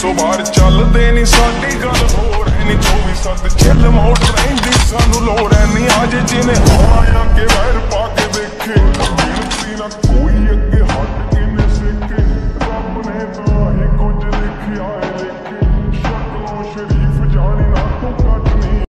ਸੋ ਵਾਰ ਚੱਲਦੇ ਨਹੀਂ ਸਾਡੀ ਗੱਲ ਹੋਰ ਨਹੀਂ 24 ਸੱਤ ਚੱਲ ਮੋੜ ਰਹਿੰਦੀ, ਸਾਨੂੰ ਲੋੜ ਨਹੀਂ ਆਜੇ ਜਿਵੇਂ ਹੋਣਾ ਕੇ ਵੈਰ ਪਾ ਕੇ ਦੇਖੇ ਬਿਨਤੀ ਨਾ